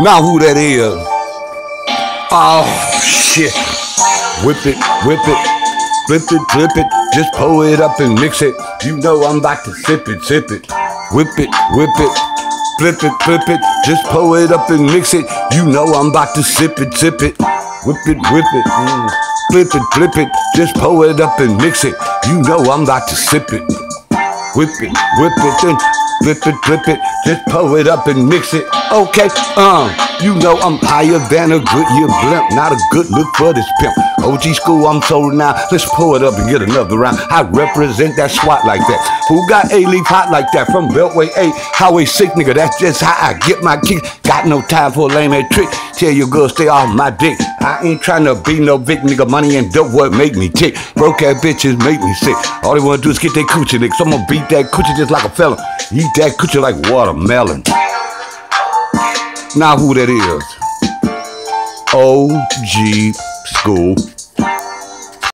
Now who that is? Oh shit. Whip it, whip it, flip it, flip it, just pull it up and mix it. You know I'm about to sip it, sip it. Whip it, whip it, flip it, flip it, just pull it up and mix it. You know I'm about to sip it, sip it. Whip it, whip it, mm. flip it, flip it, just pull it up and mix it. You know I'm about to sip it. Whip it, whip it, then flip it, flip it, just pull it up and mix it. Okay, um, you know I'm higher than a good year blimp, not a good look for this pimp. OG school, I'm sold now. Let's pull it up and get another round. I represent that SWAT like that. Who got A leaf hot like that? From Beltway 8, Highway 6, nigga. That's just how I get my kick. Got no time for a lame ass trick. Tell your girl stay off my dick. I ain't trying to be no big nigga. Money and dope what make me tick. Broke ass bitches make me sick. All they wanna do is get their coochie nigga. So I'm gonna beat that coochie just like a felon. Eat that coochie like watermelon. Now who that is? OG School.